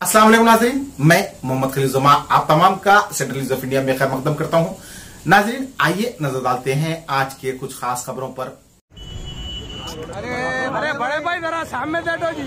अस्सलाम वालेकुम नाजरीन। मैं मोहम्मद खलील जुमा आप तमाम का सेंट्रल ऑफ़ इंडिया में खैर मकदम करता हूँ। नाजरीन आइए नज़र डालते हैं आज के कुछ खास खबरों पर। अरे अरे बड़े भाई जरा सामने बैठो जी।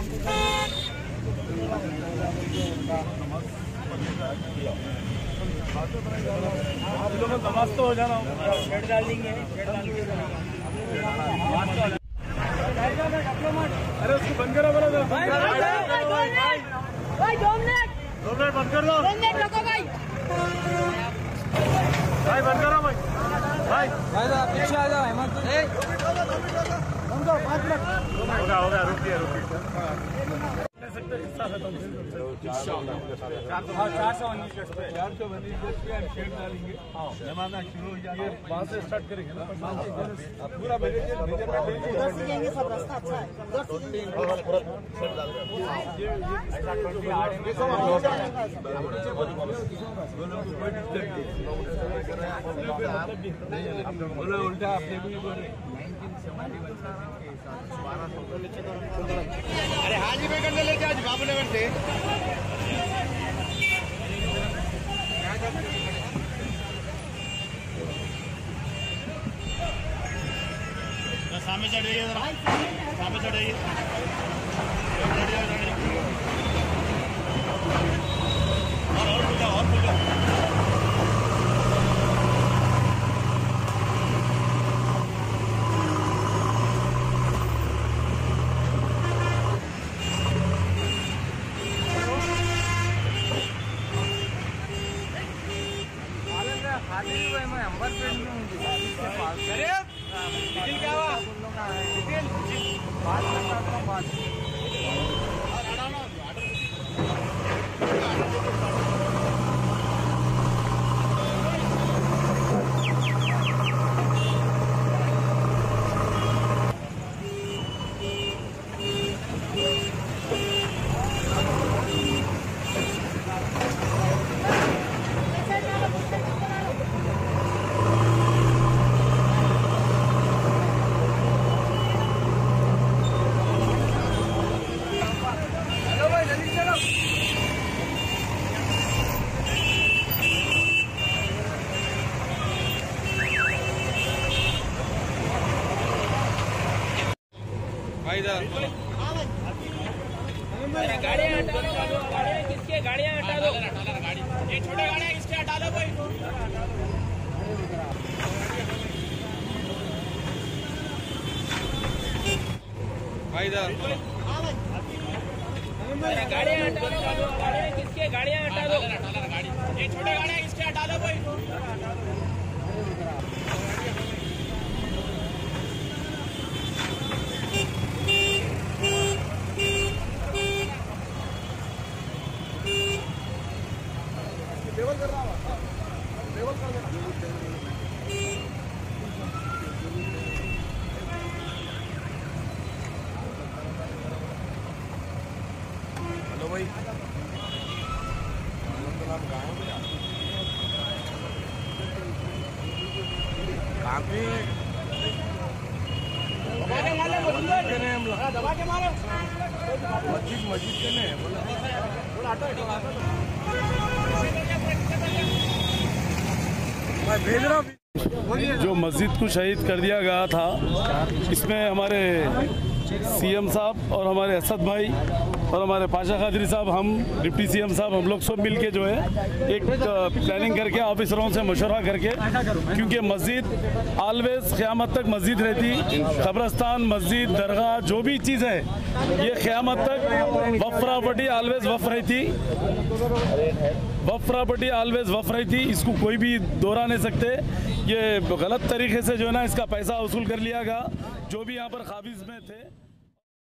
रिजवान भाई जरा हाय मार के हटा अरे बंद करो बोलो दो मिनट बंद कर दो भाई भाई बंद करो भाई भाई पीछे आ जाओ हेमंत हो गया चार सौ उन्नीस चार सौ शेड डालेंगे जमाना शुरू हो जाएगा वहाँ से स्टार्ट करेंगे ना पूरा बोलो उल्टा आपने भी बोले अरे हाजी भाई करने लेके आज बाबू नगर से सामने चढ़ रही है सामने चढ़ रही चढ़ जाओ, चढ़ जाओ। और और खुल जाओ और खुल जाओ निखिल क्या हुआ करता भाई इधर गाड़ियाँ हटा दो गाड़ियाँ किसके गाड़ियाँ हटा दो? ये छोटे गाड़ियाँ किसके हटा दो भाई? भाई गाड़ियाँ हटा दो गाड़ियाँ किसके गाड़ियाँ हटा दो? ये छोटे गाड़ियाँ किसके हटा दो भाई? हेलो भाई। मारो मस्जिद मस्जिद के ने बोला। जो मस्जिद को शहीद कर दिया गया था, इसमें हमारे सीएम साहब और हमारे असद भाई और हमारे पाशा खादरी साहब, हम डिप्टी सीएम साहब, हम लोग सब मिल के जो है, एक प्लानिंग करके ऑफिसरों से मशवरा करके, क्योंकि मस्जिद ऑलवेज क़्यामत तक मस्जिद रहती, कब्रस्तान, मस्जिद, दरगाह, जो भी चीज़ है, ये क़्यामत तक वफ प्रॉपर्टी ऑलवेज वफ रहती। वफ प्रॉपर्टी ऑलवेज वफ रही थी। इसको कोई भी दोहरा नहीं सकते। ये गलत तरीके से जो है ना, इसका पैसा वसूल कर लिया गया। जो भी यहाँ पर काबिज में थे